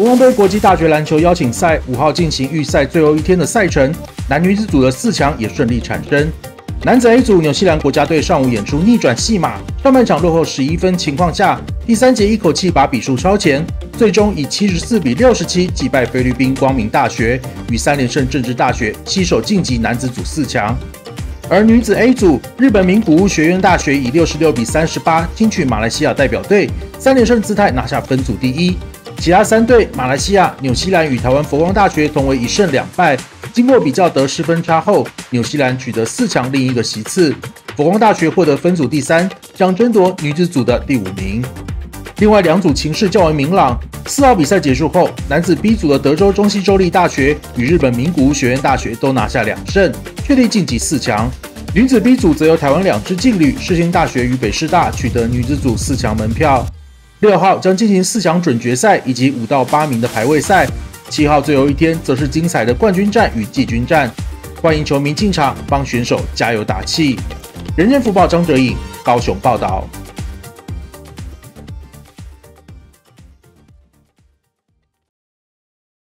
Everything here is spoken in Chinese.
国王杯国际大学篮球邀请赛五号进行预赛最后一天的赛程，男女子组的四强也顺利产生。男子 A 组，纽西兰国家队上午演出逆转戏码，上半场落后十一分情况下，第三节一口气把比数超前，最终以七十四比六十七击败菲律宾光明大学，与三连胜政治大学携手晋级男子组四强。而女子 A 组，日本名古屋学院大学以六十六比三十八轻取马来西亚代表队，三连胜姿态拿下分组第一。其他三队，马来西亚、纽西兰与台湾佛光大学同为一胜两败。经过比较得失分差后，纽西兰取得四强另一个席次，佛光大学获得分组第三，将争夺女子组的第五名。另外两组情势较为明朗。四号比赛结束后，男子 B 组的德州中西州立大学与日本名古屋学院大学都拿下两胜，确定晋级四强。女子 B 组则由台湾两支劲旅世新大学与北师大取得女子组四强门票。六号将进行四强准决赛以及五到八名的排位赛，七号最后一天则是精彩的冠军战与季军战，欢迎球迷进场帮选手加油打气。人间福报张哲颖高雄报道。